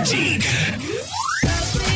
Magic.